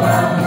Sia